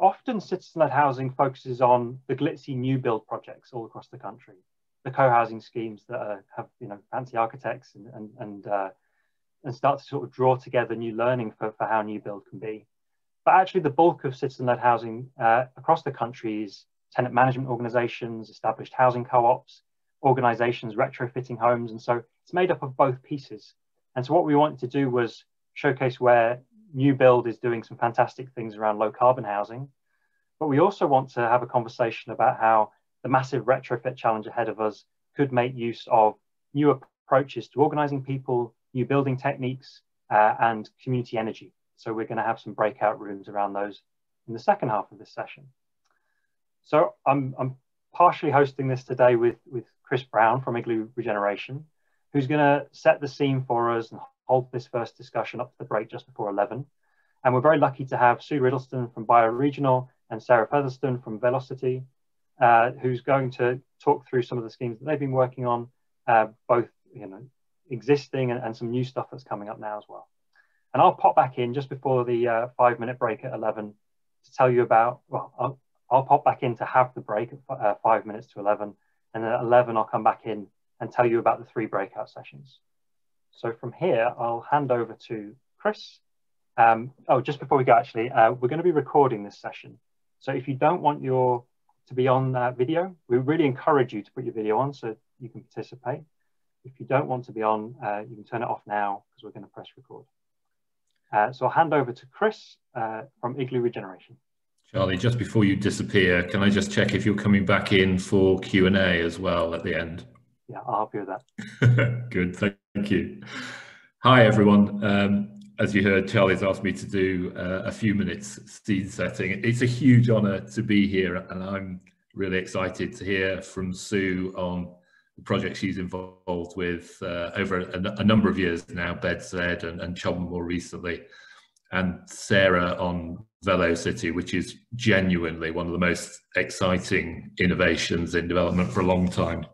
often citizen-led housing focuses on the glitzy new build projects all across the country, the co-housing schemes that uh, have you know fancy architects and and and, uh, and start to sort of draw together new learning for, for how new build can be. But actually, the bulk of citizen-led housing uh, across the country is tenant management organizations, established housing co-ops, organizations retrofitting homes. And so it's made up of both pieces. And so what we wanted to do was showcase where new build is doing some fantastic things around low carbon housing. But we also want to have a conversation about how the massive retrofit challenge ahead of us could make use of new approaches to organizing people, new building techniques, uh, and community energy. So we're going to have some breakout rooms around those in the second half of this session. So I'm, I'm partially hosting this today with, with Chris Brown from Igloo Regeneration, who's going to set the scene for us and hold this first discussion up to the break just before 11. And we're very lucky to have Sue Riddlestone from Bioregional and Sarah Featherstone from Velocity, uh, who's going to talk through some of the schemes that they've been working on, uh, both you know existing and, and, some new stuff that's coming up now as well. And I'll pop back in just before the uh, five minute break at 11 to tell you about, well, I'll, I'll pop back in to have the break at uh, five minutes to 11. And then at 11, I'll come back in and tell you about the three breakout sessions. So from here, I'll hand over to Chris. Um, oh, just before we go, actually, uh, we're going to be recording this session. So if you don't want your to be on uh, video, we really encourage you to put your video on so you can participate. If you don't want to be on, uh, you can turn it off now because we're going to press record. Uh, so I'll hand over to Chris uh, from Igloo Regeneration. Charlie, just before you disappear, can I just check if you're coming back in for Q&A as well at the end? Yeah, I'll you with that. Good, thank you. Hi, everyone. Um, as you heard, Charlie's asked me to do uh, a few minutes scene setting. It's a huge honour to be here, and I'm really excited to hear from Sue on the project she's involved with uh, over a, a, number of years now, BedZed and, and Chobham more recently, and Sarah on Velocity, which is genuinely one of the most exciting innovations in development for a long time.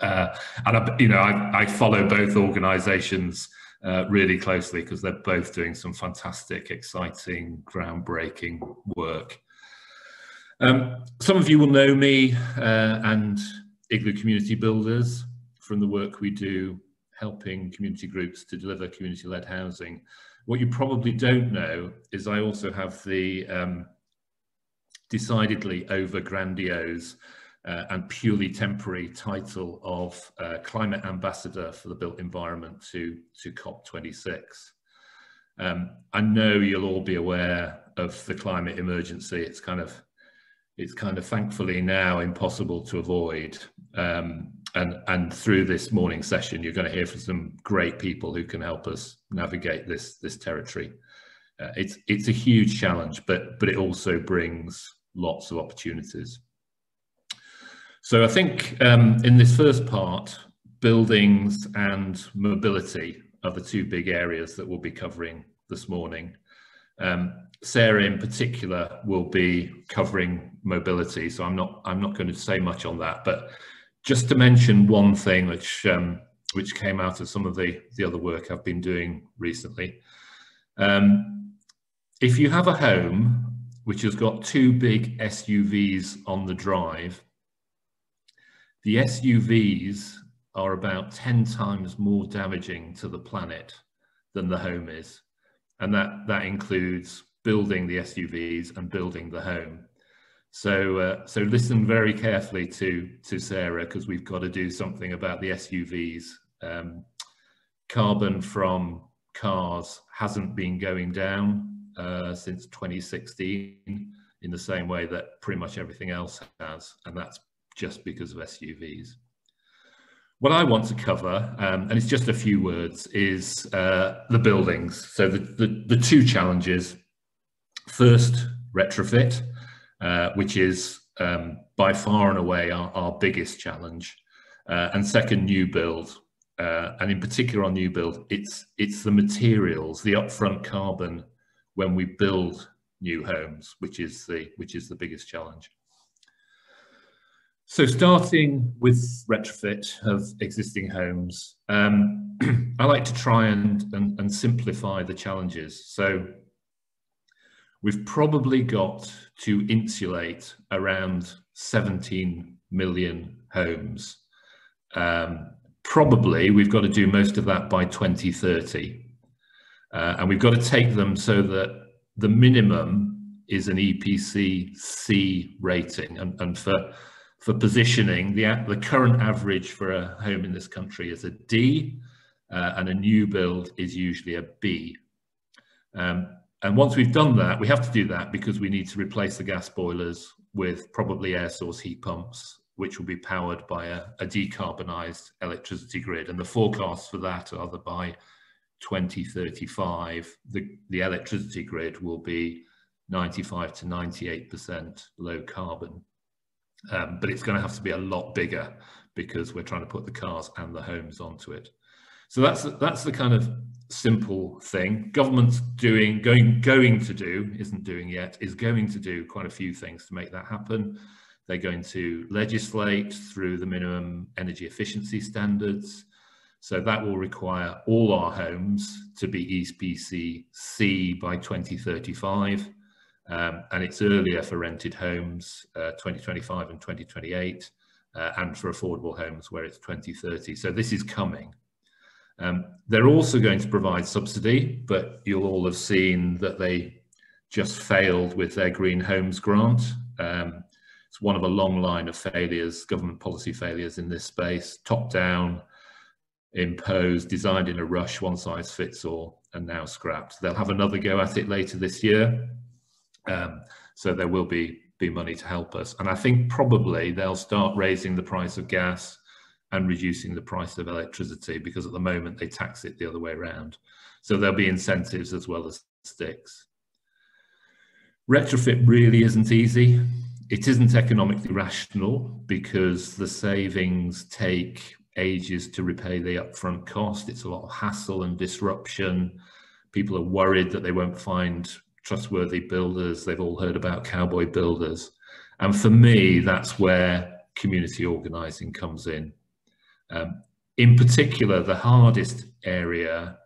Uh, and I, you know, I, I follow both organisations uh, really closely because they're both doing some fantastic, exciting, groundbreaking work. Um, some of you will know me uh, and Igloo Community Builders from the work we do helping community groups to deliver community-led housing. What you probably don't know is I also have the um, decidedly over grandiose uh, and purely temporary title of uh, Climate Ambassador for the Built Environment to, to COP26. Um, I know you'll all be aware of the climate emergency. It's kind of, it's kind of thankfully now impossible to avoid. Um, and, and through this morning session, you're going to hear from some great people who can help us navigate this, this territory. Uh, it's, it's a huge challenge, but, but it also brings lots of opportunities. So I think um, in this first part, buildings and mobility are the two big areas that we'll be covering this morning. Um, Sarah in particular will be covering mobility, so I'm not I'm not going to say much on that, but just to mention one thing which um, which came out of some of the the other work I've been doing recently. Um, if you have a home which has got two big SUVs on the drive, the SUVs are about 10 times more damaging to the planet than the home is. And that, that includes building the SUVs and building the home. So, uh, so listen very carefully to, to Sarah because we've got to do something about the SUVs. Um, carbon from cars hasn't been going down uh, since 2016 in the same way that pretty much everything else has, and that's just because of SUVs. What I want to cover, um, and it's just a few words, is uh, the buildings. So the, the, the two challenges. First, retrofit, uh, which is um, by far and away our, our biggest challenge. Uh, and second, new build. Uh, and in particular on new build, it's, it's the materials, the upfront carbon when we build new homes, which is the, which is the biggest challenge. So starting with retrofit of existing homes, um, I like to try and, and, and simplify the challenges. So we've probably got to insulate around 17 million homes. Um, probably we've got to do most of that by 2030. Uh, and we've got to take them so that the minimum is an EPC C rating. And, and for, for positioning, the, the current average for a home in this country is a D, uh, and a new build is usually a B. Um, and once we've done that, we have to do that because we need to replace the gas boilers with probably air source heat pumps, which will be powered by a, a decarbonised electricity grid. And the forecasts for that are that by 2035, the, the electricity grid will be 95 to 98% low carbon. Um, but it's going to have to be a lot bigger because we're trying to put the cars and the homes onto it. So that's that's the kind of simple thing. Government's doing going going to do isn't doing yet is going to do quite a few things to make that happen. They're going to legislate through the minimum energy efficiency standards. So that will require all our homes to be EPC C by 2035. Um, and it's earlier for rented homes, uh, 2025 and 2028, uh, and for affordable homes where it's 2030. So this is coming. Um, they're also going to provide subsidy, but you'll all have seen that they just failed with their Green Homes grant. Um, it's one of a long line of failures, government policy failures in this space, top down, imposed, designed in a rush, one size fits all, and now scrapped. They'll have another go at it later this year. Um, so there will be, be money to help us. And I think probably they'll start raising the price of gas and reducing the price of electricity because at the moment they tax it the other way around. So there'll be incentives as well as sticks. Retrofit really isn't easy. It isn't economically rational because the savings take ages to repay the upfront cost. It's a lot of hassle and disruption. People are worried that they won't find trustworthy builders. They've all heard about cowboy builders. And for me, that's where community organizing comes in. Um, in particular, the hardest area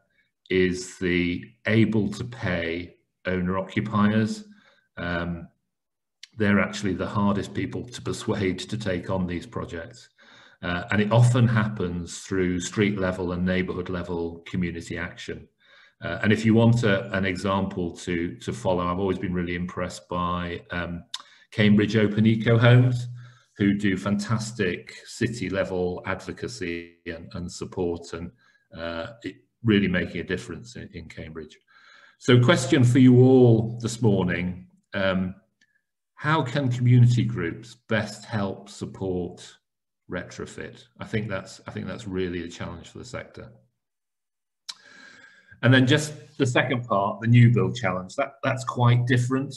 is the able to pay owner occupiers. Um, they're actually the hardest people to persuade to take on these projects. Uh, and it often happens through street level and neighborhood level community action. Uh, and if you want a, an example to, to follow, I've always been really impressed by um, Cambridge Open Eco Homes, who do fantastic city level advocacy and, and support and uh, really making a difference in, in, Cambridge. So question for you all this morning, um, how can community groups best help support retrofit. I think that's I think that's really a challenge for the sector. And then just the second part, the new build challenge, that, that's quite different.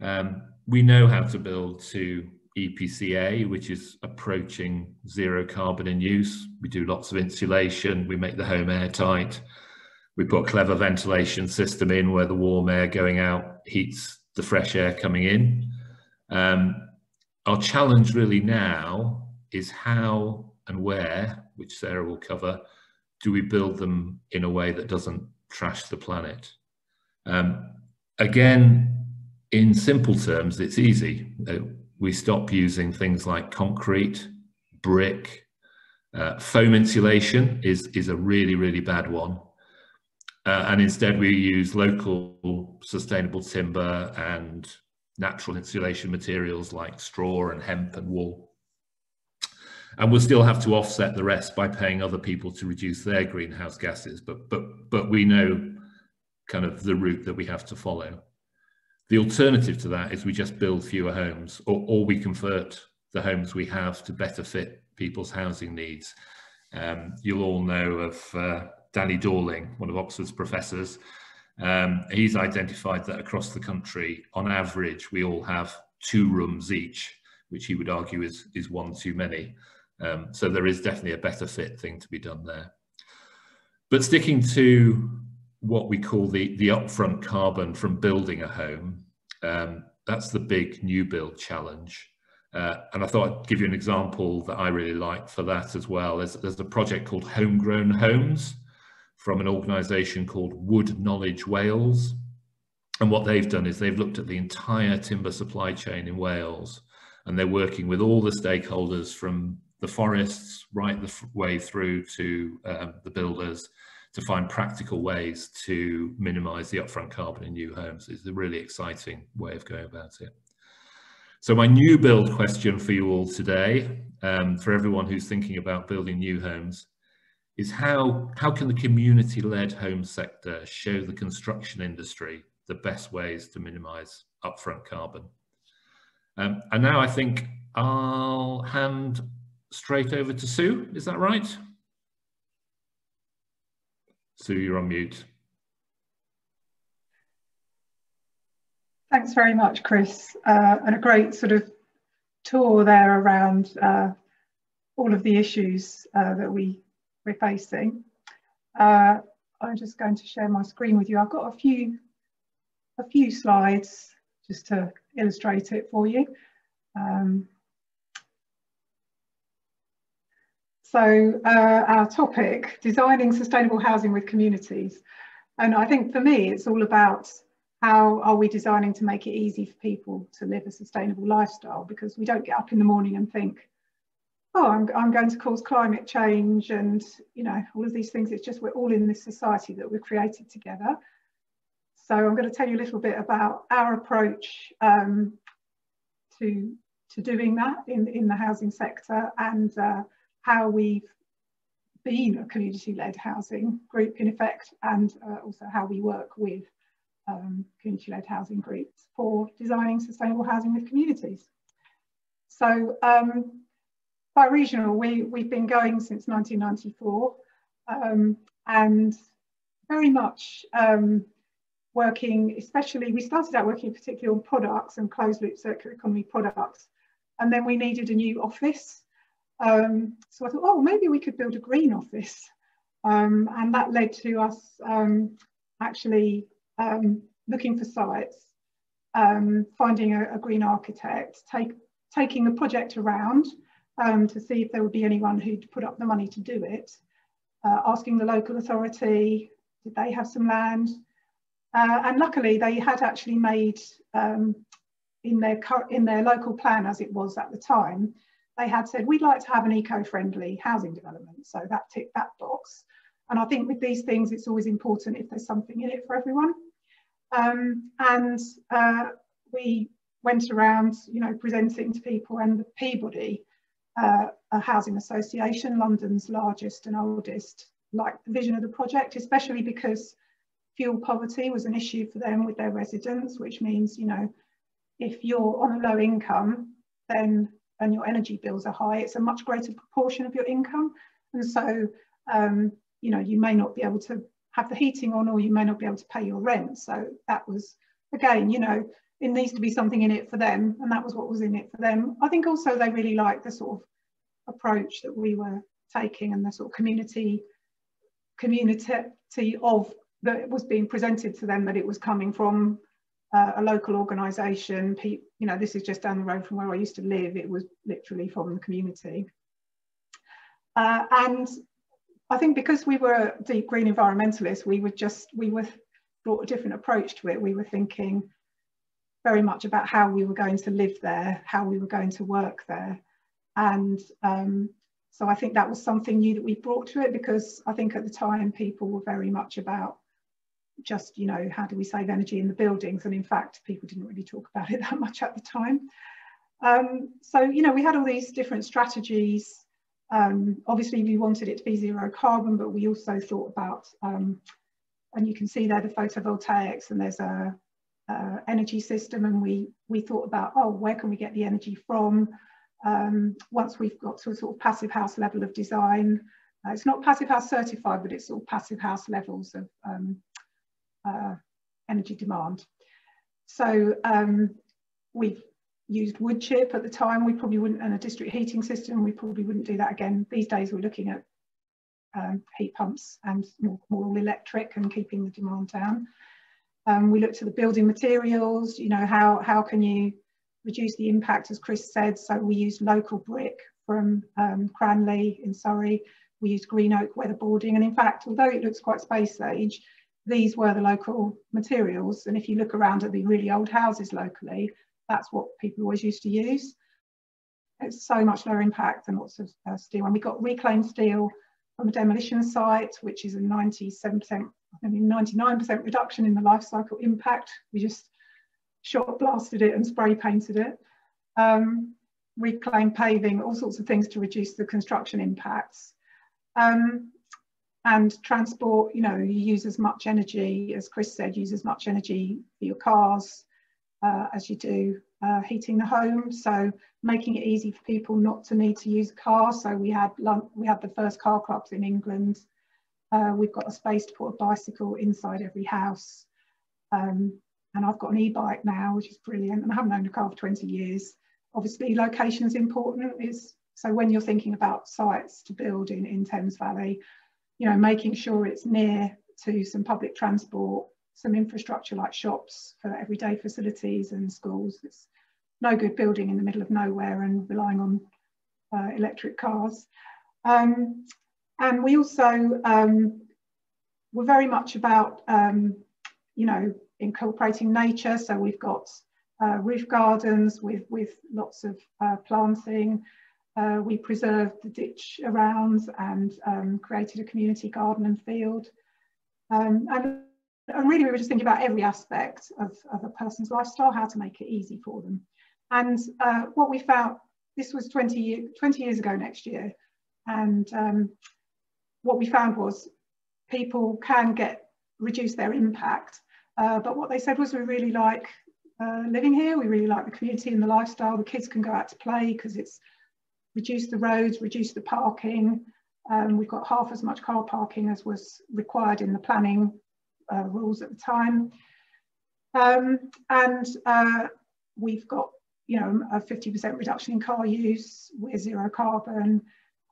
Um, we know how to build to EPCA, which is approaching zero carbon in use. We do lots of insulation, we make the home airtight. We put a clever ventilation system in where the warm air going out heats the fresh air coming in. Um, our challenge really now is how and where, which Sarah will cover, do we build them in a way that doesn't trash the planet? Um, again, in simple terms, it's easy. Uh, we stop using things like concrete, brick, uh, foam insulation is, is a really, really bad one. Uh, and instead we use local sustainable timber and natural insulation materials like straw and hemp and wool and we'll still have to offset the rest by paying other people to reduce their greenhouse gases but but but we know kind of the route that we have to follow. The alternative to that is we just build fewer homes or, or we convert the homes we have to better fit people's housing needs. Um, you'll all know of uh, danny dorling one of oxford's professors. Um, he's identified that across the country on average we all have two rooms each which he would argue is is one too many um, so there is definitely a better fit thing to be done there. But sticking to what we call the, the upfront carbon from building a home, um, that's the big new build challenge. Uh, and I thought I'd give you an example that I really like for that as well. There's, there's a project called Homegrown Homes from an organisation called Wood Knowledge Wales. and what they've done is they've looked at the entire timber supply chain in Wales and they're working with all the stakeholders from the forests right the way through to um, the builders to find practical ways to minimize the upfront carbon in new homes. is a really exciting way of going about it. So my new build question for you all today, um, for everyone who's thinking about building new homes, is how, how can the community-led home sector show the construction industry the best ways to minimize upfront carbon? Um, and now I think I'll hand straight over to Sue, is that right? Sue, you're on mute. Thanks very much, Chris, uh, and a great sort of tour there around uh, all of the issues uh, that we, we're facing. Uh, I'm just going to share my screen with you. I've got a few, a few slides just to illustrate it for you. Um, So uh, our topic, designing sustainable housing with communities. And I think for me, it's all about how are we designing to make it easy for people to live a sustainable lifestyle? Because we don't get up in the morning and think, oh, I'm, I'm going to cause climate change and, you know, all of these things. It's just we're all in this society that we've created together. So I'm going to tell you a little bit about our approach um, to, to doing that in, in the housing sector and uh, how we've been a community-led housing group in effect and uh, also how we work with um, community-led housing groups for designing sustainable housing with communities. So um, Bioregional, we, we've been going since 1994 um, and very much um, working, especially, we started out working particularly on products and closed loop circular economy products. And then we needed a new office um, so I thought, oh, maybe we could build a green office. Um, and that led to us um, actually um, looking for sites, um, finding a, a, green architect, take, taking the project around um, to see if there would be anyone who'd put up the money to do it, uh, asking the local authority, did they have some land? Uh, and luckily they had actually made in their in their local plan as it was at the time, they had said, we'd like to have an eco-friendly housing development. So that ticked that box. And I think with these things, it's always important if there's something in it for everyone. Um, and uh, we went around, you know, presenting to people and the Peabody, uh, a housing association, London's largest and oldest, like the vision of the project, especially because fuel poverty was an issue for them with their residents, which means, you know, if you're on a low income, then and your energy bills are high, it's a much greater proportion of your income. And so, um, you know, you may not be able to have the heating on or you may not be able to pay your rent. So that was, again, you know, it needs to be something in it for them. And that was what was in it for them. I think also they really liked the sort of approach that we were taking and the sort of community community of that was being presented to them that it was coming from uh, a local organisation. You know, this is just down the road from where I used to live. It was literally from the community. Uh, and I think because we were deep green environmentalists, we were just, we were brought a different approach to it. We were thinking very much about how we were going to live there, how we were going to work there. And um, so I think that was something new that we brought to it because I think at the time people were very much about just, you know, how do we save energy in the buildings? And in fact, people didn't really talk about it that much at the time. Um, so, you know, we had all these different strategies. Um, obviously, we wanted it to be zero carbon, but we also thought about, um, and you can see there the photovoltaics and there's a, a, energy system and we, we thought about, oh, where can we get the energy from? Um, once we've got to a sort of passive house level of design, uh, it's not passive house certified, but it's all passive house levels of um, uh, energy demand. So um, we've used wood chip at the time. We probably wouldn't, and a district heating system, we probably wouldn't do that again. These days we're looking at um, heat pumps and more, more electric and keeping the demand down. Um, we looked at the building materials, you know, how, how can you reduce the impact, as Chris said. So we used local brick from um, Cranleigh in Surrey. We used green oak weatherboarding. And in fact, although it looks quite space age, these were the local materials. And if you look around at the really old houses locally, that's what people always used to use. It's so much lower impact than lots of uh, steel. And we got reclaimed steel from a demolition site, which is a 97%, I mean 99% reduction in the life cycle impact. We just shot blasted it and spray painted it. Um, reclaimed paving, all sorts of things to reduce the construction impacts. Um, and transport, you know, you use as much energy, as Chris said, use as much energy for your cars uh, as you do uh, heating the home. So making it easy for people not to need to use a car. So we had we had the first car clubs in England. Uh, we've got a space to put a bicycle inside every house. Um, and I've got an e-bike now, which is brilliant. And I haven't owned a car for 20 years. Obviously, location is important. Is so when you're thinking about sites to build in, in Thames Valley, you know, making sure it's near to some public transport, some infrastructure like shops for everyday facilities and schools. It's no good building in the middle of nowhere and relying on uh, electric cars. Um, and we also um, were very much about, um, you know, incorporating nature. So we've got uh, roof gardens with, with lots of uh, planting, uh, we preserved the ditch around and um, created a community garden and field. Um, and, and, really we were just thinking about every aspect of, of, a person's lifestyle, how to make it easy for them. And uh, what we found, this was 20, 20 years ago next year, and um, what we found was people can get reduce their impact. Uh, but what they said was we really like uh, living here, we really like the community and the lifestyle, the kids can go out to play because it's reduce the roads, reduce the parking. Um, we've got half as much car parking as was required in the planning uh, rules at the time. Um, and uh, we've got, you know, a 50% reduction in car use, we're zero carbon,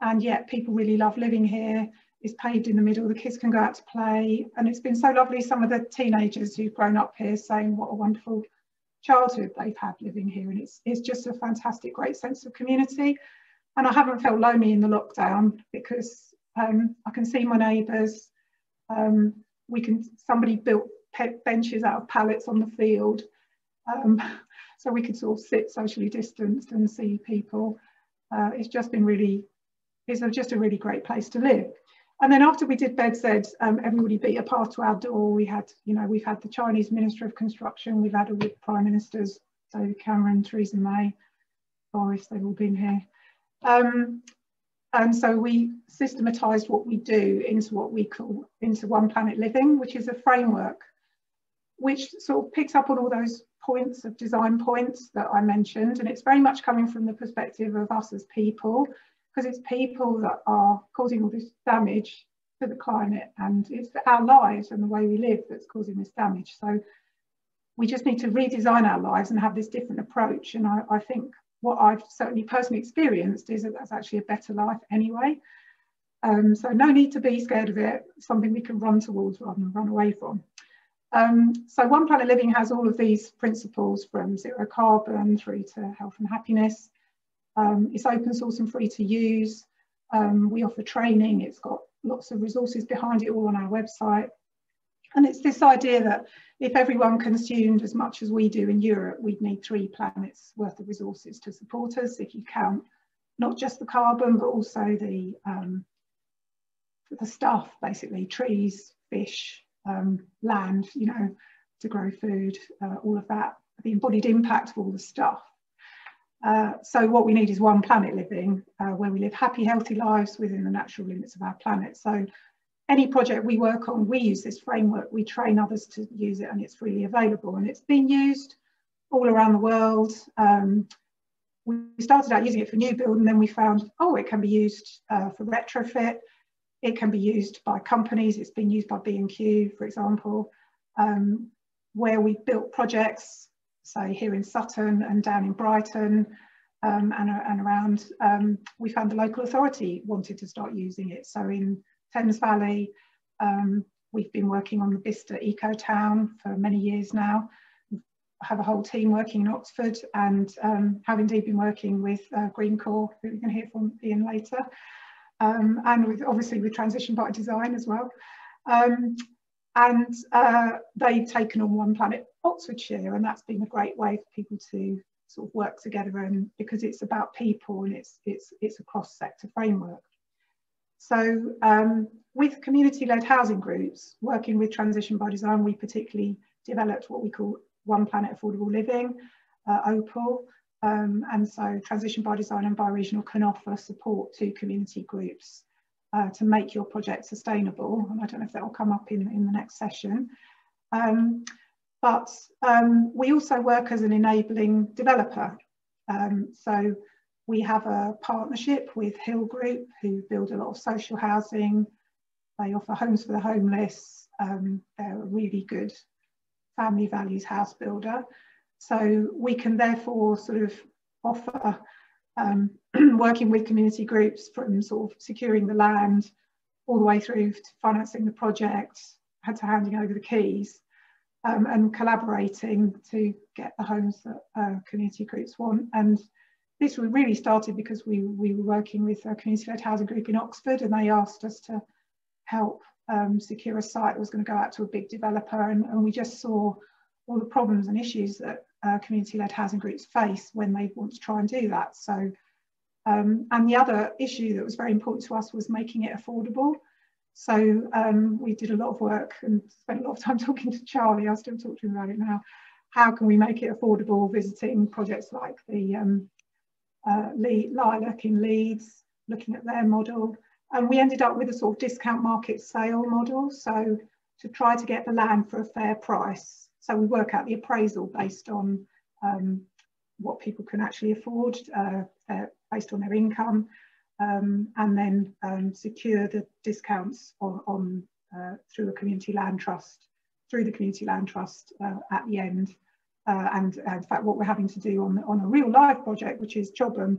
and yet people really love living here. It's paved in the middle, the kids can go out to play. And it's been so lovely, some of the teenagers who've grown up here saying what a wonderful childhood they've had living here. And it's, it's just a fantastic, great sense of community. And I haven't felt lonely in the lockdown because um, I can see my neighbours. Um, we can somebody built benches out of pallets on the field, um, so we could sort of sit socially distanced and see people. Uh, it's just been really, it's just a really great place to live. And then after we did BedZed, um, everybody beat a path to our door. We had, you know, we've had the Chinese Minister of Construction, we've had all the Prime Ministers, David Cameron, Theresa May, Boris, they've all been here. Um, and so we systematized what we do into what we call into One Planet Living, which is a framework which sort of picks up on all those points of design points that I mentioned. And it's very much coming from the perspective of us as people, because it's people that are causing all this damage to the climate and it's our lives and the way we live that's causing this damage. So we just need to redesign our lives and have this different approach. And I, I think what I've certainly personally experienced is that that's actually a better life anyway. Um, so no need to be scared of it, something we can run towards rather than run away from. Um, so One Planet Living has all of these principles from zero carbon through to health and happiness. Um, it's open source and free to use. Um, we offer training, it's got lots of resources behind it all on our website. And it's this idea that if everyone consumed as much as we do in Europe, we'd need three planets worth of resources to support us if you count not just the carbon, but also the, um, the stuff, basically, trees, fish, um, land, you know, to grow food, uh, all of that, the embodied impact of all the stuff. Uh, so what we need is one planet living, uh, where we live happy, healthy lives within the natural limits of our planet. So any project we work on, we use this framework, we train others to use it and it's freely available and it's been used all around the world. Um, we started out using it for new build and then we found, oh, it can be used uh, for retrofit. It can be used by companies. It's been used by B&Q, for example, um, where we built projects, say here in Sutton and down in Brighton um, and, and, around, um, we found the local authority wanted to start using it. So in Thames Valley. Um, we've been working on the Bicester Eco Town for many years now. Have a whole team working in Oxford and um, have indeed been working with uh, Green Core, who we can hear from Ian later, um, and with obviously with Transition by Design as well. Um, and uh, they've taken on One Planet Oxfordshire, and that's been a great way for people to sort of work together and because it's about people and it's it's it's a cross sector framework. So um, with community-led housing groups, working with Transition by Design, we particularly developed what we call One Planet Affordable Living, uh, OPAL, um, and so Transition by Design and Bioregional can offer support to community groups uh, to make your project sustainable. And I don't know if that will come up in, in the next session. Um, but um, we also work as an enabling developer. Um, so we have a partnership with Hill Group who build a lot of social housing. They offer homes for the homeless. Um, they're a really good family values house builder. So we can therefore sort of offer um, working with community groups from sort of securing the land all the way through to financing the project, to handing over the keys um, and collaborating to get the homes that uh, community groups want. And this really started because we, we were working with a community-led housing group in Oxford and they asked us to help um, secure a site that was going to go out to a big developer and, and we just saw all the problems and issues that uh, community-led housing groups face when they want to try and do that. So, um, and the other issue that was very important to us was making it affordable. So um, we did a lot of work and spent a lot of time talking to Charlie. I still talk to him about it now. How can we make it affordable? Visiting projects like the um, uh, Lilac in Leeds, looking at their model. And we ended up with a sort of discount market sale model. So to try to get the land for a fair price. So we work out the appraisal based on um, what people can actually afford uh, uh, based on their income um, and then um, secure the discounts on, on uh, through a community land trust, through the community land trust uh, at the end. Uh, and uh, in fact, what we're having to do on, on a real live project, which is Chobham,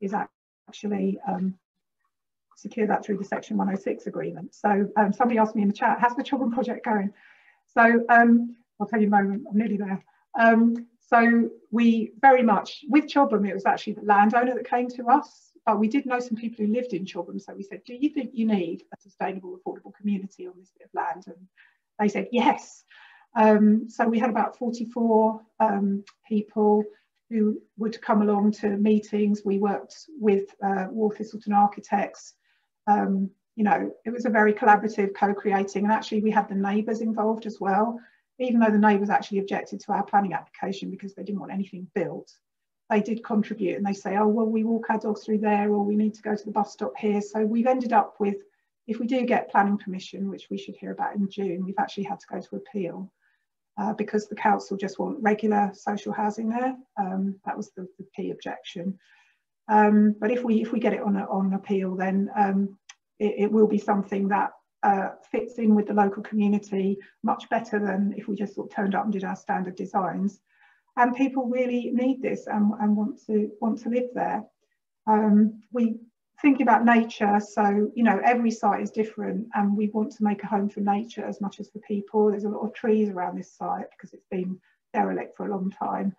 is actually um, secure that through the Section 106 agreement. So um, somebody asked me in the chat, how's the Chobham project going? So um, I'll tell you a moment, I'm nearly there. Um, so we very much, with Chobham, it was actually the landowner that came to us, but we did know some people who lived in Chobham. So we said, do you think you need a sustainable, affordable community on this bit of land? And they said, yes. Um, so we had about 44 um, people who would come along to meetings. We worked with uh, Waugh Thistleton Architects. Um, you know, it was a very collaborative co-creating and actually we had the neighbours involved as well even though the neighbours actually objected to our planning application because they didn't want anything built, they did contribute and they say, oh, well, we walk our dogs through there or we need to go to the bus stop here. So we've ended up with, if we do get planning permission, which we should hear about in June, we've actually had to go to appeal uh, because the council just want regular social housing there. Um, that was the, the P objection. Um, but if we if we get it on, a, on appeal, then um, it, it will be something that uh, fits in with the local community much better than if we just sort of turned up and did our standard designs. And people really need this and, and want to want to live there. Um, we think about nature, so you know every site is different, and we want to make a home for nature as much as for people. There's a lot of trees around this site because it's been derelict for a long time.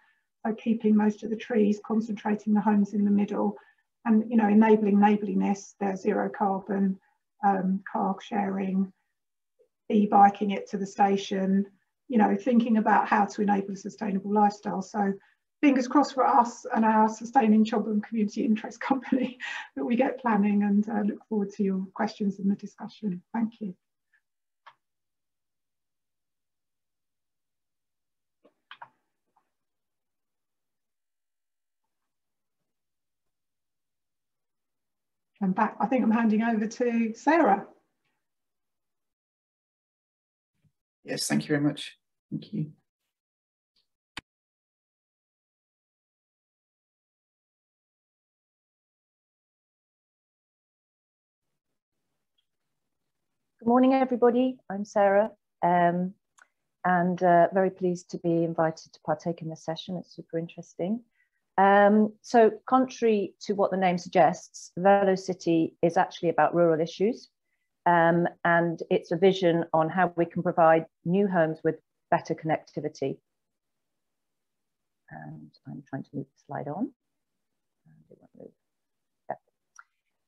So keeping most of the trees, concentrating the homes in the middle, and you know enabling neighbourliness. There's zero carbon um, car sharing, e-biking it to the station, you know, thinking about how to enable a sustainable lifestyle. So fingers crossed for us and our Sustaining Chobham Community Interest Company that we get planning and uh, look forward to your questions in the discussion. Thank you. I'm back. I think I'm handing over to Sarah. Yes, thank you very much. Thank you. Morning, everybody. I'm Sarah, um, and uh, very pleased to be invited to partake in this session. It's super interesting. Um, so contrary to what the name suggests, VeloCity is actually about rural issues. Um, and it's a vision on how we can provide new homes with better connectivity. And I'm trying to move the slide on. And,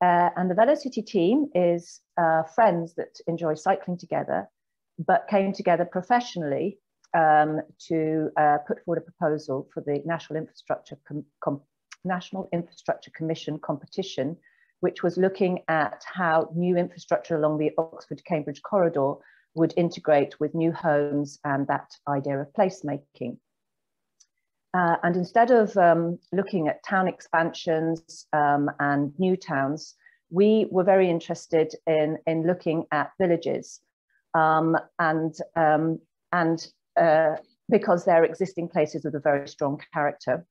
uh, and the VeloCity team is uh, friends that enjoy cycling together, but came together professionally um, to uh, put forward a proposal for the National Infrastructure, Com National Infrastructure Commission competition, which was looking at how new infrastructure along the Oxford-Cambridge corridor would integrate with new homes and that idea of placemaking. Uh, and instead of um, looking at town expansions um, and new towns, we were very interested in, in looking at villages um, and, um, and uh, because they're existing places with a very strong character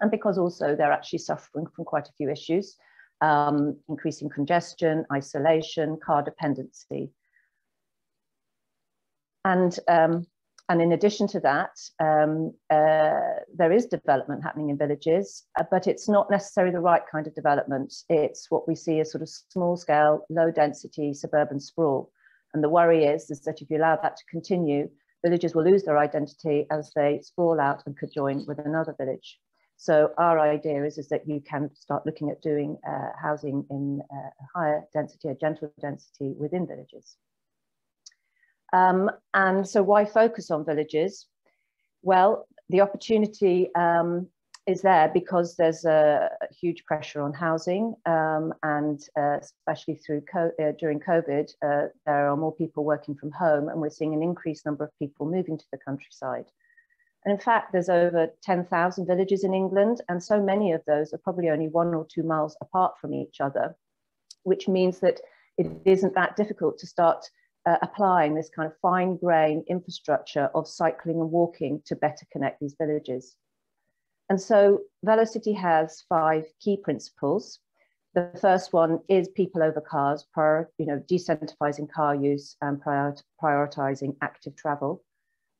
and because also they're actually suffering from quite a few issues, um, increasing congestion, isolation, car dependency. And um, and in addition to that, um, uh, there is development happening in villages, uh, but it's not necessarily the right kind of development. It's what we see as sort of small scale, low density suburban sprawl. And the worry is, is that if you allow that to continue, villages will lose their identity as they sprawl out and could join with another village. So our idea is, is that you can start looking at doing uh, housing in uh, higher density, a gentle density within villages. Um, and so why focus on villages? Well, the opportunity um, is there because there's a, huge pressure on housing um, and uh, especially through co uh, during COVID, uh, there are more people working from home and we're seeing an increased number of people moving to the countryside. And in fact, there's over 10,000 villages in England and so many of those are probably only one or two miles apart from each other, which means that it isn't that difficult to start uh, applying this kind of fine grain infrastructure of cycling and walking to better connect these villages. And so Velocity has five key principles. The first one is people over cars, prior, you know, decentralizing car use and prior, prioritizing active travel.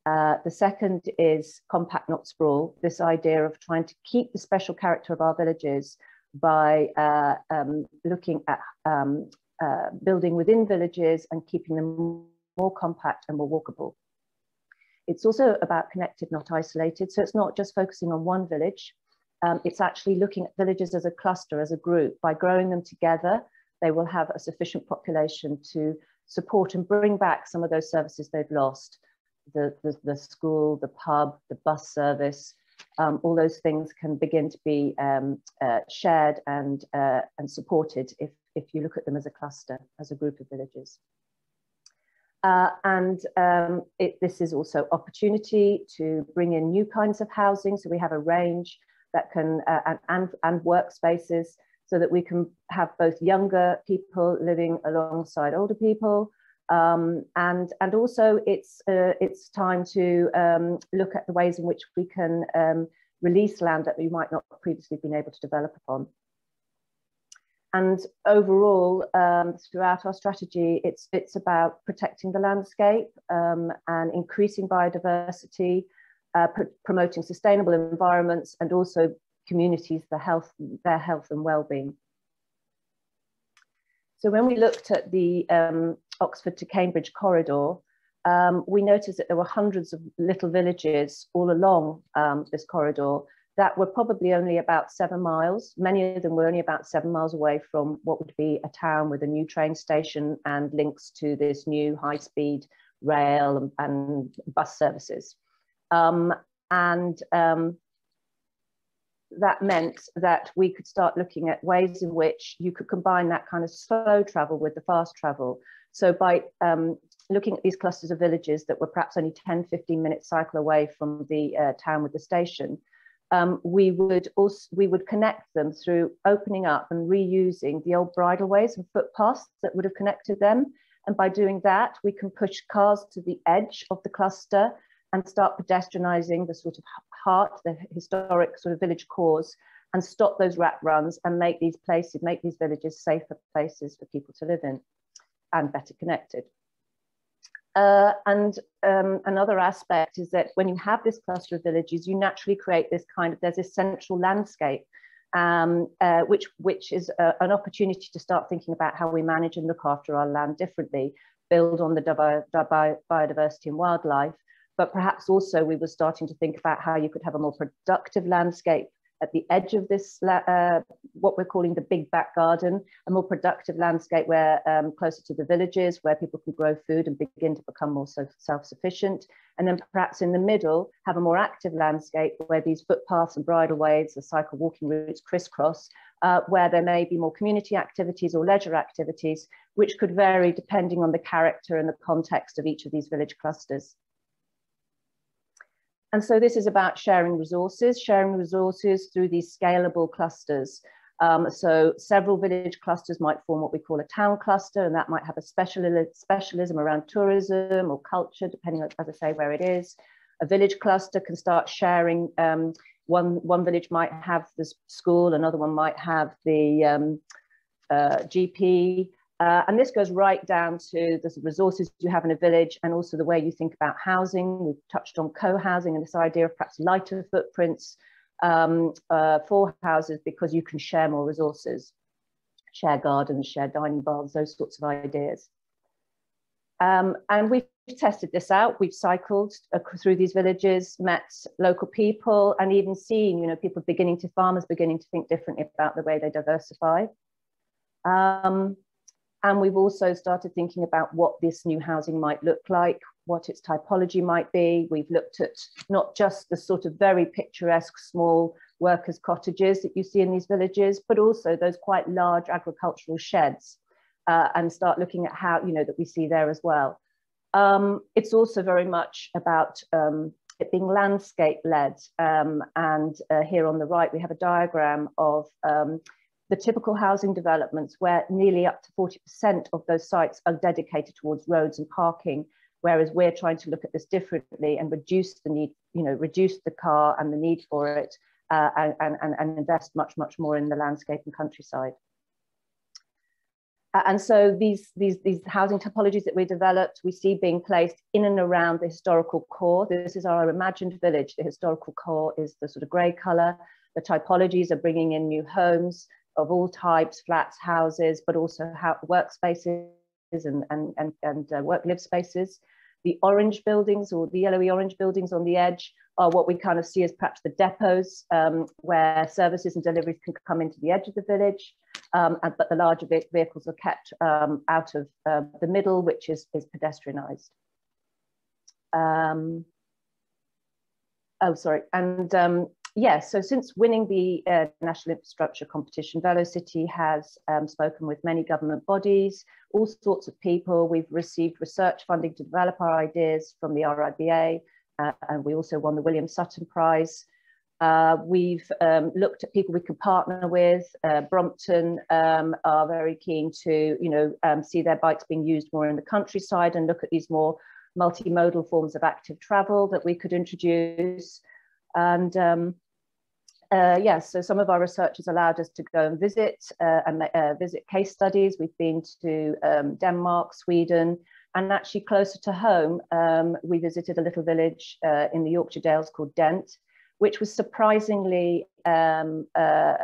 Uh, the second is compact, not sprawl, this idea of trying to keep the special character of our villages by uh, um, looking at um, uh, building within villages and keeping them more compact and more walkable. It's also about connected, not isolated. So it's not just focusing on one village. Um, it's actually looking at villages as a cluster, as a group. By growing them together, they will have a sufficient population to support and bring back some of those services they've lost. The, the, the school, the pub, the bus service, um, all those things can begin to be um, uh, shared and, uh, and supported if if you look at them as a cluster, as a group of villages. Uh, and um, it, this is also opportunity to bring in new kinds of housing. So we have a range that can, uh, and, and, and workspaces so that we can have both younger people living alongside older people. Um, and, and also it's, uh, it's time to um, look at the ways in which we can um, release land that we might not previously been able to develop upon. And overall, um, throughout our strategy, it's, it's about protecting the landscape um, and increasing biodiversity, uh, pr promoting sustainable environments, and also communities, the health, their health and well-being. So when we looked at the um, Oxford to Cambridge corridor, um, we noticed that there were hundreds of little villages all along um, this corridor that were probably only about seven miles. Many of them were only about seven miles away from what would be a town with a new train station and links to this new high speed rail and, and bus services. Um, and um, that meant that we could start looking at ways in which you could combine that kind of slow travel with the fast travel. So by um, looking at these clusters of villages that were perhaps only 10, 15 minute cycle away from the uh, town with the station, um, we would also we would connect them through opening up and reusing the old bridleways and footpaths that would have connected them. And by doing that, we can push cars to the edge of the cluster and start pedestrianising the sort of heart, the historic sort of village cores, and stop those rat runs and make these places, make these villages safer places for people to live in and better connected. Uh, and um, another aspect is that when you have this cluster of villages, you naturally create this kind of, there's this central landscape, um, uh, which, which is a, an opportunity to start thinking about how we manage and look after our land differently, build on the biodiversity and wildlife, but perhaps also we were starting to think about how you could have a more productive landscape at the edge of this, uh, what we're calling the big back garden, a more productive landscape where um, closer to the villages, where people can grow food and begin to become more so self-sufficient. And then perhaps in the middle, have a more active landscape where these footpaths and bridleways, the cycle walking routes crisscross, uh, where there may be more community activities or leisure activities, which could vary depending on the character and the context of each of these village clusters. And so this is about sharing resources, sharing resources through these scalable clusters. Um, so several village clusters might form what we call a town cluster, and that might have a special, specialism around tourism or culture, depending on, as I say, where it is. A village cluster can start sharing. Um, one, one village might have the school, another one might have the um, uh, GP, uh, and this goes right down to the resources you have in a village and also the way you think about housing. We've touched on co-housing and this idea of perhaps lighter footprints um, uh, for houses because you can share more resources, share gardens, share dining baths, those sorts of ideas. Um, and we've tested this out. We've cycled through these villages, met local people, and even seen, you know, people beginning to, farmers beginning to think differently about the way they diversify. Um, and we've also started thinking about what this new housing might look like, what its typology might be. We've looked at not just the sort of very picturesque small workers' cottages that you see in these villages, but also those quite large agricultural sheds uh, and start looking at how, you know, that we see there as well. Um, it's also very much about um, it being landscape led. Um, and uh, here on the right, we have a diagram of um, the typical housing developments where nearly up to 40% of those sites are dedicated towards roads and parking, whereas we're trying to look at this differently and reduce the need, you know, reduce the car and the need for it uh, and, and, and invest much, much more in the landscape and countryside. And so these, these, these housing topologies that we developed, we see being placed in and around the historical core. This is our imagined village. The historical core is the sort of gray color. The typologies are bringing in new homes, of all types, flats, houses, but also workspaces and, and, and, and uh, work live spaces. The orange buildings or the yellowy orange buildings on the edge are what we kind of see as perhaps the depots um, where services and deliveries can come into the edge of the village, um, and, but the larger vehicles are kept um, out of uh, the middle, which is, is pedestrianised. Um, oh, sorry. And yes, so since winning the uh, National Infrastructure Competition, VeloCity has um, spoken with many government bodies, all sorts of people. We've received research funding to develop our ideas from the RIBA, uh, and we also won the William Sutton Prize. Uh, we've um, looked at people we can partner with. Uh, Brompton um, are very keen to, you know, um, see their bikes being used more in the countryside and look at these more multimodal forms of active travel that we could introduce. And um, uh, yes, so some of our research has allowed us to go and visit uh, and uh, visit case studies. We've been to um, Denmark, Sweden, and actually closer to home, um, we visited a little village uh, in the Yorkshire Dales called Dent, which was surprisingly um, uh,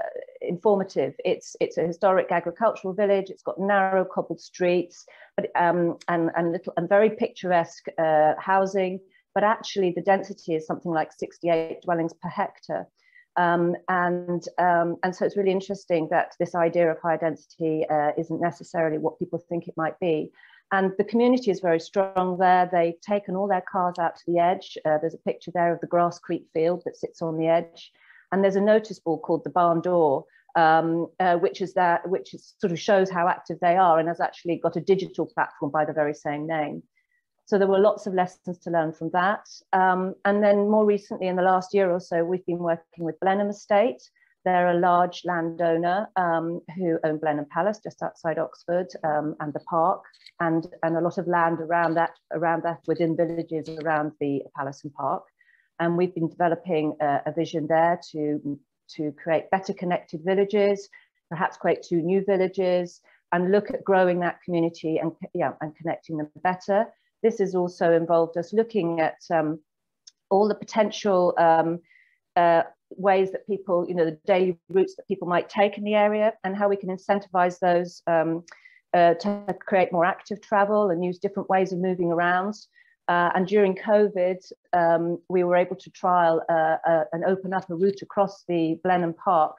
informative. It's it's a historic agricultural village. It's got narrow cobbled streets, but um, and and little and very picturesque uh, housing. But actually, the density is something like 68 dwellings per hectare. Um, and, um, and so it's really interesting that this idea of high density uh, isn't necessarily what people think it might be. And the community is very strong there. They've taken all their cars out to the edge. Uh, there's a picture there of the grasscrete field that sits on the edge. And there's a notice board called the barn door, um, uh, which is that, which is, sort of shows how active they are and has actually got a digital platform by the very same name. So there were lots of lessons to learn from that. Um, and then more recently, in the last year or so, we've been working with Blenheim Estate. They're a large landowner um, who own Blenheim Palace just outside Oxford um, and the park, and, and a lot of land around that, around that within villages around the palace and park. And we've been developing a, a vision there to, to create better connected villages, perhaps create two new villages, and look at growing that community and, yeah, and connecting them better. This has also involved us looking at um, all the potential um, uh, ways that people, you know, the daily routes that people might take in the area and how we can incentivize those um, uh, to create more active travel and use different ways of moving around. Uh, and during COVID, um, we were able to trial uh, uh, and open up a route across the Blenheim Park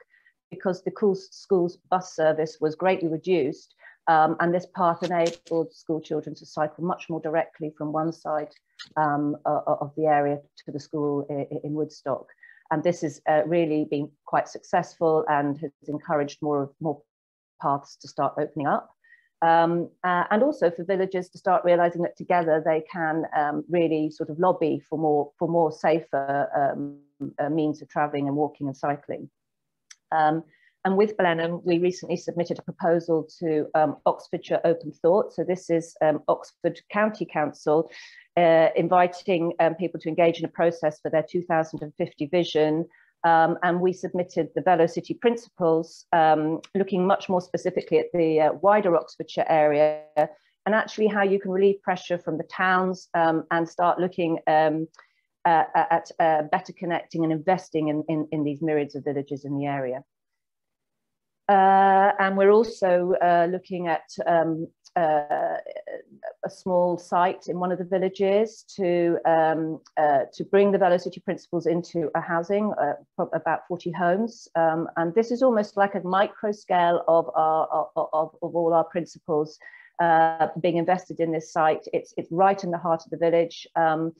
because the cool school's bus service was greatly reduced. Um, and this path enabled school children to cycle much more directly from one side um, of the area to the school in, Woodstock. And this has uh, really been quite successful and has encouraged more, more paths to start opening up. Um, uh, and also for villagers to start realizing that together they can um, really sort of lobby for more, for more safer um, uh, means of traveling and walking and cycling. And with Blenheim, we recently submitted a proposal to um, Oxfordshire Open Thought. So this is um, Oxford County Council uh, inviting um, people to engage in a process for their 2050 vision. Um, and we submitted the VeloCity Principles, um, looking much more specifically at the uh, wider Oxfordshire area and actually how you can relieve pressure from the towns um, and start looking uh, at uh, better connecting and investing in, in, in these myriads of villages in the area. Uh, and we're also uh, looking at um, uh, a small site in one of the villages to um, uh, to bring the VeloCity principles into a housing, uh, about 40 homes. Um, and this is almost like a micro scale of, our, of, of, all our principles uh, being invested in this site. It's, it's right in the heart of the village. Um,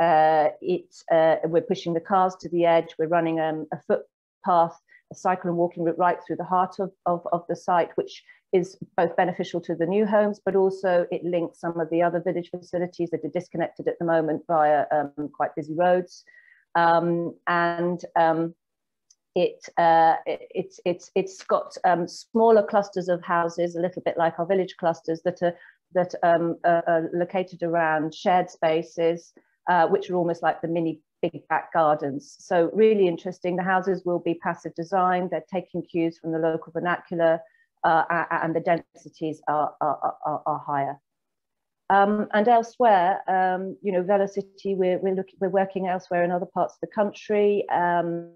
it's, we're pushing the cars to the edge. We're running um, a footpath cycle and walking route right through the heart of, of, of the site, which is both beneficial to the new homes, but also it links some of the other village facilities that are disconnected at the moment via um, quite busy roads. Um, and um, it, uh, it, it's, it's, it's got um, smaller clusters of houses, a little bit like our village clusters that are, that um, are, are located around shared spaces, uh, which are almost like the mini big back gardens. So really interesting. The houses will be passive design. They're taking cues from the local vernacular uh, and the densities are, are, are, are higher. Um, and elsewhere, um, you know, VeloCity, we're, we're, looking, we're working elsewhere in other parts of the country. Um,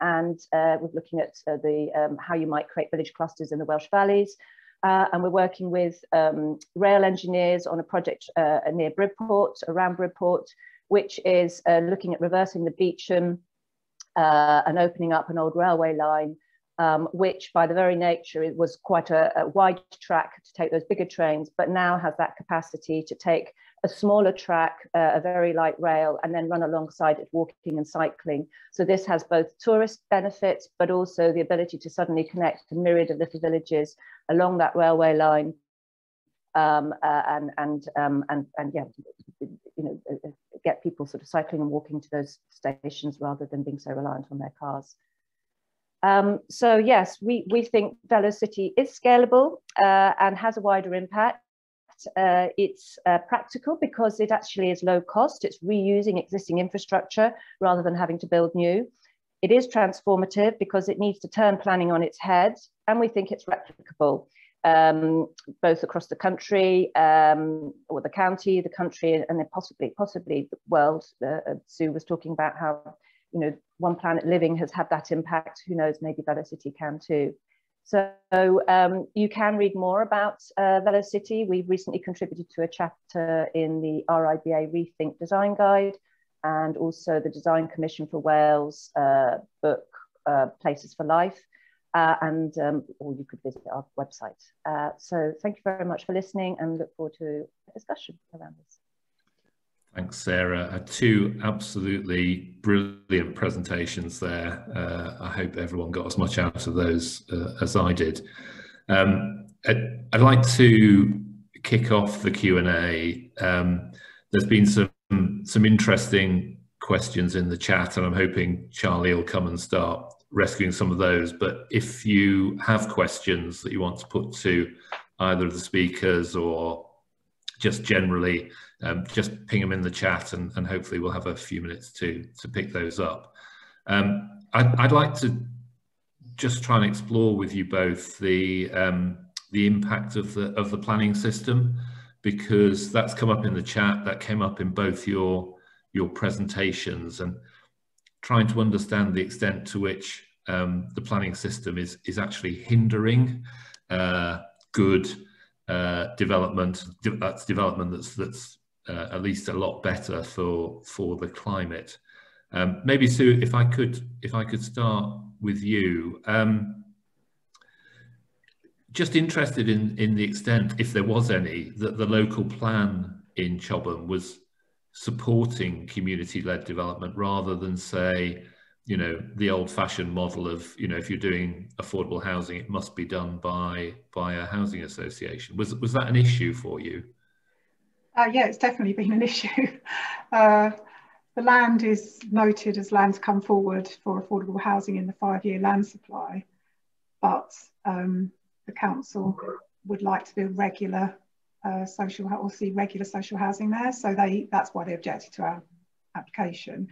and uh, we're looking at uh, the um, how you might create village clusters in the Welsh valleys. Uh, and we're working with um, rail engineers on a project uh, near Bridport, around Bridport, which is uh, looking at reversing the Beeching uh, and opening up an old railway line, um, which by the very nature it was quite a, a, wide track to take those bigger trains, but now has that capacity to take a smaller track, uh, a very light rail, and then run alongside it walking and cycling. So this has both tourist benefits, but also the ability to suddenly connect a myriad of little villages along that railway line um, uh, and and um, and and yeah, you know, uh, uh, get people sort of cycling and walking to those stations rather than being so reliant on their cars. Um, so yes, we, we think VeloCity is scalable uh, and has a wider impact. Uh, it's uh, practical because it actually is low cost. It's reusing existing infrastructure rather than having to build new. It is transformative because it needs to turn planning on its head and we think it's replicable um, both across the country um, or the county, the country, and then possibly, possibly the world. Uh, uh, Sue was talking about how, you know, One Planet Living has had that impact. Who knows, maybe VeloCity can too. So um, you can read more about uh, VeloCity. We've recently contributed to a chapter in the RIBA Rethink Design Guide and also the Design Commission for Wales uh, book, uh, Places for Life uh, and um, or you could visit our website. Uh, so thank you very much for listening and look forward to a discussion around this. Thanks, Sarah. Uh, two absolutely brilliant presentations there. Uh, I hope everyone got as much out of those uh, as I did. Um, I'd, I'd, like to kick off the Q&A. Um, there's been some, some interesting questions in the chat and I'm hoping Charlie will come and start rescuing some of those. But if you have questions that you want to put to either of the speakers or just generally, um, just ping them in the chat and, and, hopefully we'll have a few minutes to, to pick those up. Um, I'd, I'd, like to just try and explore with you both the, um, the impact of the, of the planning system because that's come up in the chat, that came up in both your, your presentations and trying to understand the extent to which um, the planning system is is actually hindering uh, good uh, development. De that's development that's that's uh, at least a lot better for for the climate. Um, maybe Sue, if I could if I could start with you. Um, just interested in in the extent, if there was any, that the local plan in Chobham was supporting community-led development rather than say, you know, the old-fashioned model of, you know, if you're doing affordable housing, it must be done by by a housing association. Was was that an issue for you? Uh, yeah, it's definitely been an issue. Uh, the land is noted as land to come forward for affordable housing in the five-year land supply, but um, the council would like to build regular uh, social or see regular social housing there. So they that's why they objected to our application.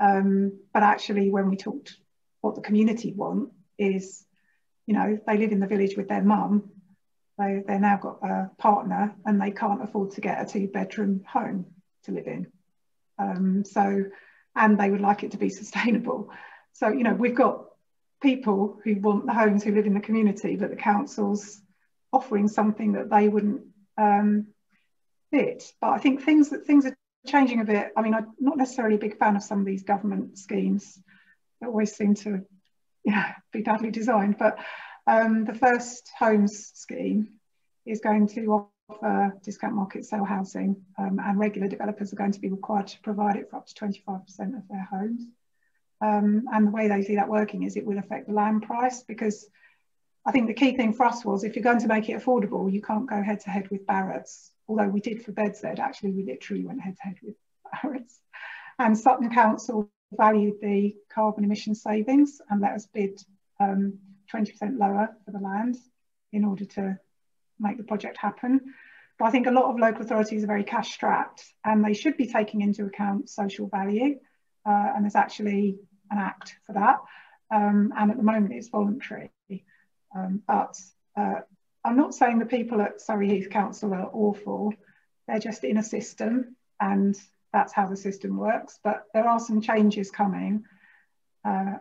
Um, but actually, when we talked, what the community want is, you know, they live in the village with their mum. They they now got a partner and they can't afford to get a two bedroom home to live in. Um, so, and they would like it to be sustainable. So you know, we've got people who want the homes who live in the community, but the council's offering something that they wouldn't um, fit. But I think things that things are changing a bit. I mean, I'm not necessarily a big fan of some of these government schemes that always seem to yeah, be badly designed. But um, the first homes scheme is going to offer discount market sale housing um, and regular developers are going to be required to provide it for up to 25% of their homes. Um, and the way they see that working is it will affect the land price because I think the key thing for us was if you're going to make it affordable, you can't go head to head with Barratt's. Although we did for BedZed, actually we literally went head to head with Barratt's. And Sutton Council valued the carbon emission savings and let us bid 20% um, lower for the land in order to make the project happen. But I think a lot of local authorities are very cash strapped and they should be taking into account social value uh, and there's actually an act for that. Um, and at the moment it's voluntary. Um, but uh, I'm not saying the people at Surrey Heath Council are awful. They're just in a system and that's how the system works. But there are some changes coming. Uh,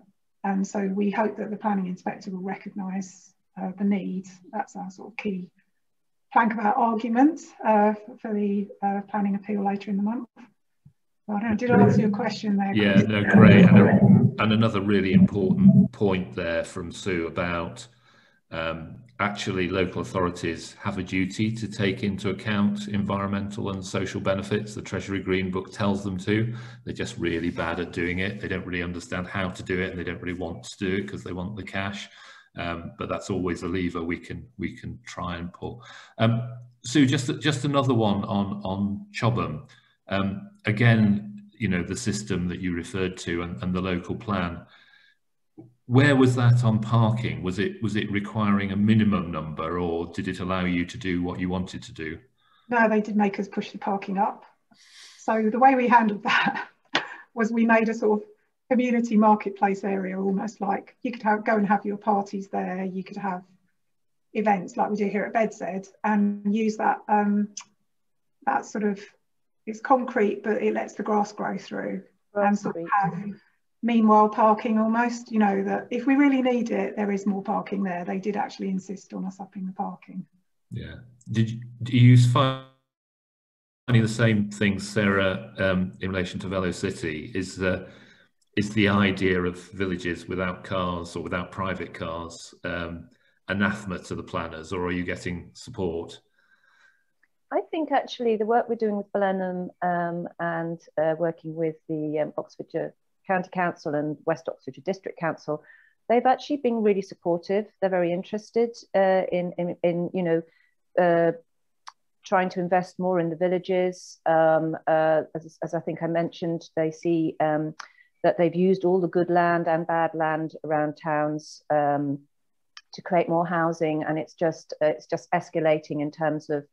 and so we hope that the planning inspector will recognise uh, the need. That's our sort of key plank of our argument uh, for the uh, planning appeal later in the month. I don't did I answer your question there? Yeah, no, great. And, another really important point there from Sue about um, actually local authorities have a duty to take into account environmental and social benefits. The Treasury Green Book tells them to. They're just really bad at doing it. They don't really understand how to do it and they don't really want to do it because they want the cash. Um, but that's always a lever we can we can try and pull. Um, Sue, just just another one on on Chobham. Um, again, you know, the system that you referred to and, and the local plan, where was that on parking? Was it was it requiring a minimum number or did it allow you to do what you wanted to do? No, they did make us push the parking up. So the way we handled that was we made a sort of community marketplace area almost like you could have, go and have your parties there, you could have events like we do here at BedZed and use that um, that sort of it's concrete, but it lets the grass grow through grass and sort of have meanwhile parking almost. You know that if we really need it, there is more parking there. They did actually insist on us upping the parking. Yeah. Did you, do you find the same thing, Sarah, um, in relation to VeloCity? Is the is the idea of villages without cars or without private cars um, anathema to the planners, or are you getting support? I think actually the work we're doing with Blenheim um, and uh, working with the um, Oxfordshire County Council and West Oxfordshire District Council, they've actually been really supportive. They're very interested uh, in, in, in, you know, uh, trying to invest more in the villages. Um, uh, as, as, I think I mentioned, they see um, that they've used all the good land and bad land around towns um, to create more housing, and it's just it's just escalating in terms of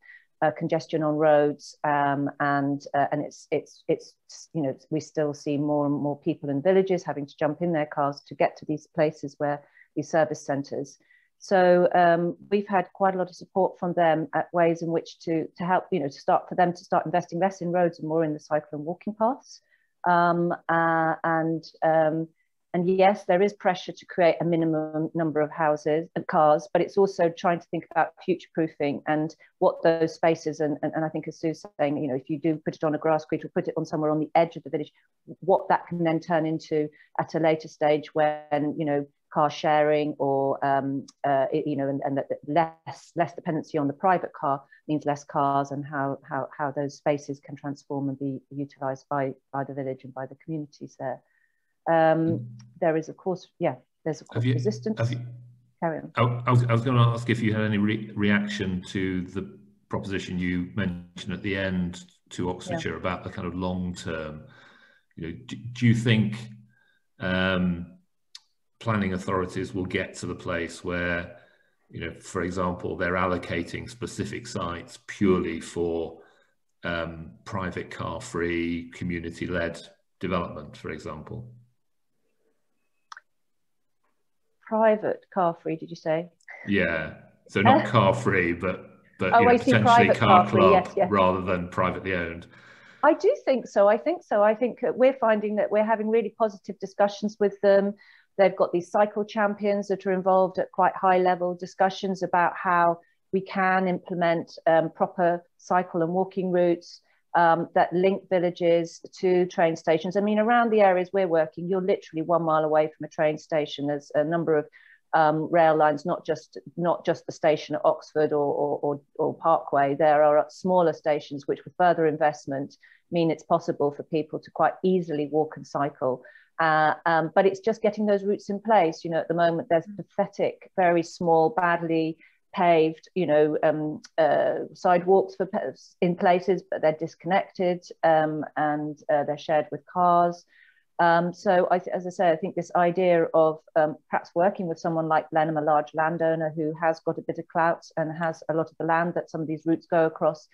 uh, congestion on roads, um, and uh, and it's it's it's you know we still see more and more people in villages having to jump in their cars to get to these places where these service centres. So um, we've had quite a lot of support from them at ways in which to to help you know to start for them to start investing less in roads and more in the cycle and walking paths, um, uh, and um, and yes, there is pressure to create a minimum number of houses and cars, but it's also trying to think about future proofing and what those spaces, and, and, and I think as Sue's saying, you know, if you do put it on a grasscrete or put it on somewhere on the edge of the village, what that can then turn into at a later stage when, you know, car sharing or um, uh, you know and, and that less less dependency on the private car means less cars and how how, how those spaces can transform and be utilized by by the village and by the communities there um, there is of course yeah there's of course you, resistance. you, carry on. I, was, I was going to ask if you had any re reaction to the proposition you mentioned at the end to Oxfordshire yeah. about the kind of long term. You know do, do you think um, planning authorities will get to the place where, you know, for example, they're allocating specific sites purely for um, private car-free, community-led development, for example? Private car-free, did you say? Yeah, so not car-free, but but oh, you know, potentially car, car club yes, yes. rather than privately owned. I do think so. I think so. I think we're finding that we're having really positive discussions with them. They've got these cycle champions that are involved at quite high level discussions about how we can implement um, proper cycle and walking routes um, that link villages to train stations. I mean, around the areas we're working, you're literally one mile away from a train station. There's a number of um, rail lines, not just not just the station at Oxford or, or, or, or, Parkway. There are smaller stations which, with further investment, mean it's possible for people to quite easily walk and cycle uh, um, but it's just getting those routes in place. You know, at the moment, there's pathetic, very small, badly paved, you know, um, uh, sidewalks for in places, but they're disconnected um, and uh, they're shared with cars. Um, so, I as I say, I think this idea of um, perhaps working with someone like Blenheim, a large landowner who has got a bit of clout and has a lot of the land that some of these routes go across,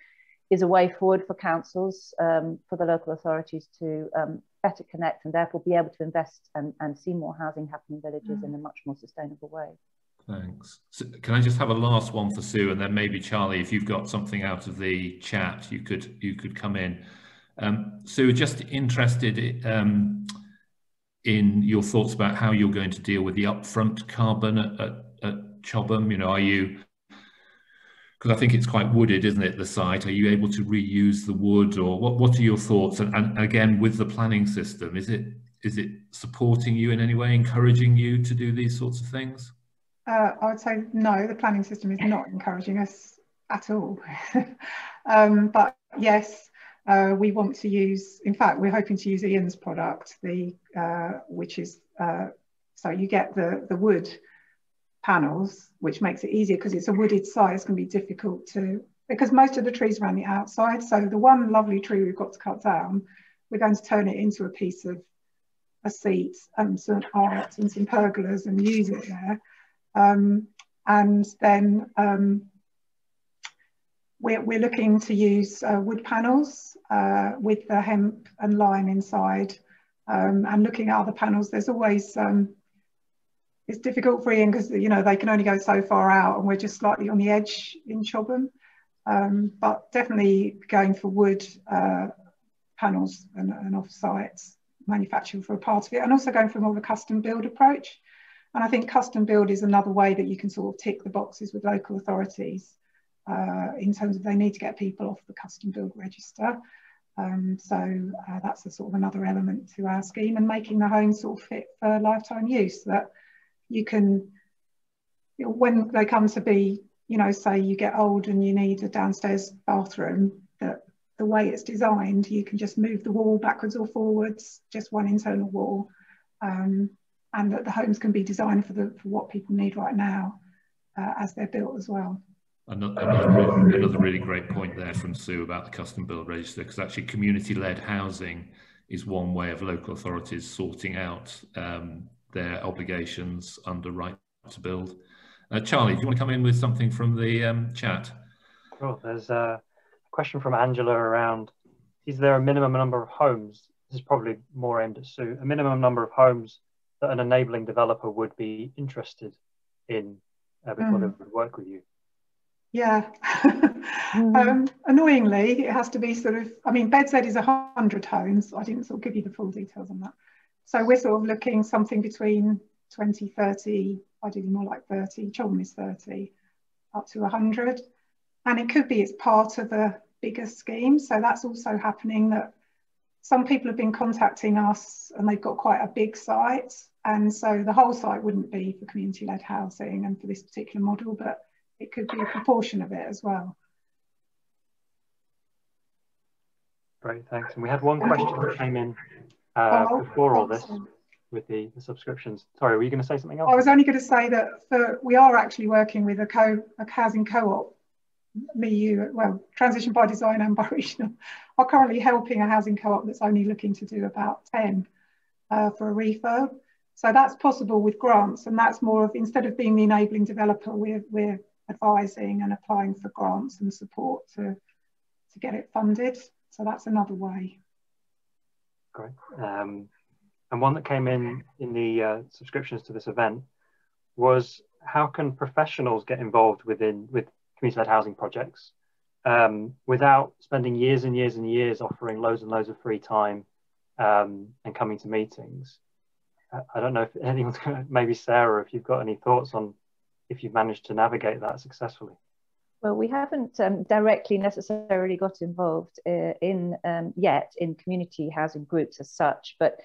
is a way forward for councils, um, for the local authorities to um, better connect and therefore be able to invest and, and see more housing happen in villages mm. in a much more sustainable way. Thanks. So can I just have a last one for Sue, and then maybe Charlie, if you've got something out of the chat, you could you could come in. Um, Sue, just interested um, in your thoughts about how you're going to deal with the upfront carbon at, at, at Chobham. You know, are you because I think it's quite wooded, isn't it? The site. Are you able to reuse the wood, or what? What are your thoughts? And, and again, with the planning system, is it is it supporting you in any way, encouraging you to do these sorts of things? Uh, I would say no. The planning system is not encouraging us at all. um, but yes, uh, we want to use. In fact, we're hoping to use Ian's product, the uh, which is uh, so you get the the wood panels, which makes it easier because it's a wooded site. It's going to be difficult to, because most of the trees are around the outside. So the one lovely tree we've got to cut down, we're going to turn it into a piece of a seat and some art and some pergolas and use it there. Um, and then um, we're, we're looking to use uh, wood panels uh, with the hemp and lime inside um, and looking at other panels. There's always um, it's difficult for Ian because you know they can only go so far out, and we're just slightly on the edge in Chobham. Um, but definitely going for wood uh, panels and, and off-site manufacturing for a part of it, and also going for more of a custom build approach. And I think custom build is another way that you can sort of tick the boxes with local authorities uh, in terms of they need to get people off the custom build register. Um, so uh, that's a sort of another element to our scheme and making the home sort of fit for lifetime use that you can, you know, when they come to be, you know, say you get old and you need a downstairs bathroom, that the way it's designed, you can just move the wall backwards or forwards, just one internal wall, um, and that the homes can be designed for, the, for what people need right now uh, as they're built as well. Another, another, another, really great point there from Sue about the custom build register, because actually community-led housing is one way of local authorities sorting out um, their obligations under right to build. Uh, Charlie, do you want to come in with something from the um, chat? Sure. There's a question from Angela around, is there a minimum number of homes? This is probably more aimed at Sue. A minimum number of homes that an enabling developer would be interested in uh, before mm. they would work with you. Yeah. mm. um, annoyingly, it has to be sort of, I mean, BedZed is 100 homes. I didn't sort of give you the full details on that. So we're sort of looking something between 20, 30, ideally more like 30, children is 30, up to 100. And it could be it's part of a bigger scheme. So that's also happening that some people have been contacting us and they've got quite a big site. And so the whole site wouldn't be for community led housing and for this particular model, but it could be a proportion of it as well. Great, thanks. And we had one question that came in uh, oh, before all this with the, the, subscriptions. Sorry, were you going to say something else? I was only going to say that for, we are actually working with a, co, a housing co-op me, well, Transition by Design and Bioregional are currently helping a housing co-op that's only looking to do about 10 uh, for a refurb. So that's possible with grants, and that's more of instead of being the enabling developer, we're, we're advising and applying for grants and support to, to get it funded. So that's another way. Great. Um, and one that came in in the uh, subscriptions to this event was how can professionals get involved within with community-led housing projects um, without spending years and years and years offering loads and loads of free time um, and coming to meetings. I don't know if anyone's to, maybe Sarah, if you've got any thoughts on if you've managed to navigate that successfully. Well, we haven't um, directly necessarily got involved uh, in um, yet in community housing groups as such, but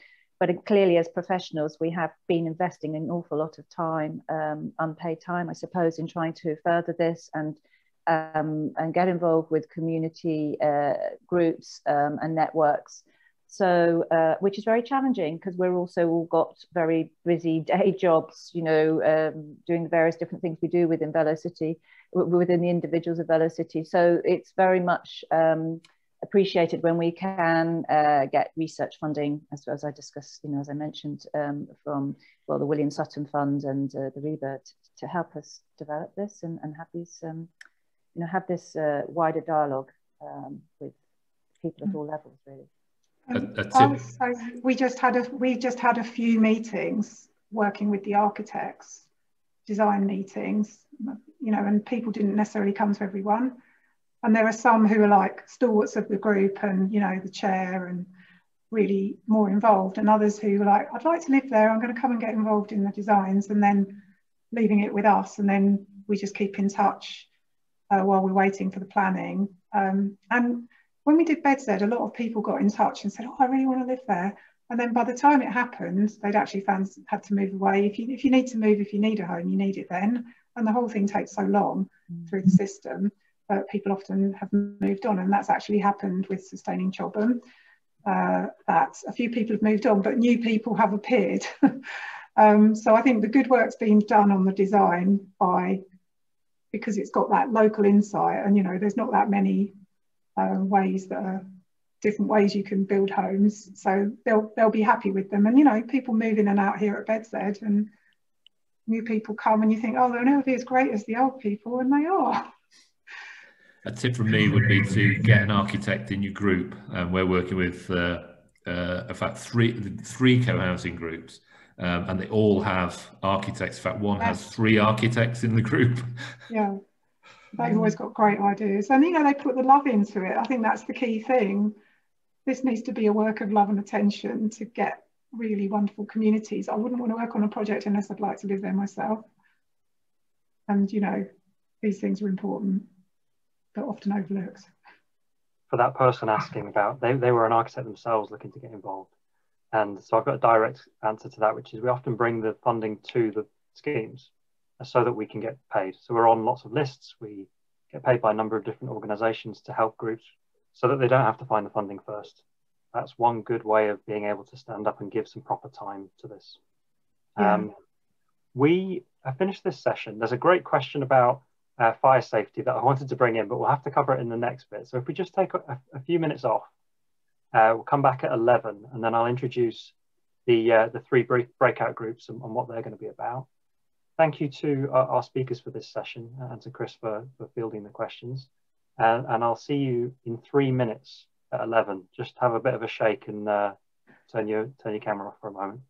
but clearly as professionals, we have been investing an awful lot of time, um, unpaid time, I suppose, in trying to further this and um, and get involved with community uh, groups um, and networks. So, uh, which is very challenging because we're also all got very busy day jobs, you know, um, doing the various different things we do within VeloCity, within the individuals of VeloCity. So it's very much um, appreciated when we can uh, get research funding, as, as I discussed, you know, as I mentioned, um, from well the William Sutton Fund and uh, the RIBA to help us develop this and, and have these, um, you know, have this uh, wider dialogue um, with people at all levels, really. Um, so we just had a we just had a few meetings working with the architects, design meetings, you know, and people didn't necessarily come to everyone and there are some who are like stalwarts of the group and you know the chair and really more involved and others who are like i'd like to live there. I'm going to come and get involved in the designs and then leaving it with us and then we just keep in touch uh, while we're waiting for the planning. Um, and when we did BedZed, a lot of people got in touch and said oh i really want to live there. And then by the time it happened they'd actually found had to move away. If you if you need to move if you need a home you need it then. And the whole thing takes so long mm. through the system uh, people often have moved on, and that's actually happened with sustaining Chobham. Uh, that a few people have moved on, but new people have appeared. um, so I think the good work's been done on the design by because it's got that local insight, and you know, there's not that many uh, ways that are different ways you can build homes. So they'll they'll be happy with them, and you know, people move in and out here at BedZed, and new people come, and you think, oh, they'll never be as great as the old people, and they are a tip from me would be to get an architect in your group. And we're working with, uh, uh, in fact, three three co-housing groups, um, and they all have architects. In fact, one has three architects in the group. Yeah, they've always got great ideas, and you know they put the love into it. I think that's the key thing. This needs to be a work of love and attention to get really wonderful communities. I wouldn't want to work on a project unless I'd like to live there myself. And you know, these things are important but often overlooked. For that person asking about, they, they were an architect themselves looking to get involved. And so I've got a direct answer to that, which is we often bring the funding to the schemes so that we can get paid. So we're on lots of lists. We get paid by a number of different organizations to help groups so that they don't have to find the funding first. That's one good way of being able to stand up and give some proper time to this. Yeah. Um, we have finished this session. There's a great question about uh, fire safety that I wanted to bring in, but we'll have to cover it in the next bit. So if we just take a, a few minutes off, uh, we'll come back at 11 and then I'll introduce the, uh, the three break breakout groups and, and, what they're going to be about. Thank you to our, our, speakers for this session and to Chris for, for fielding the questions. and I'll see you in three minutes at 11. Just have a bit of a shake and uh, turn, your, turn your camera off for a moment.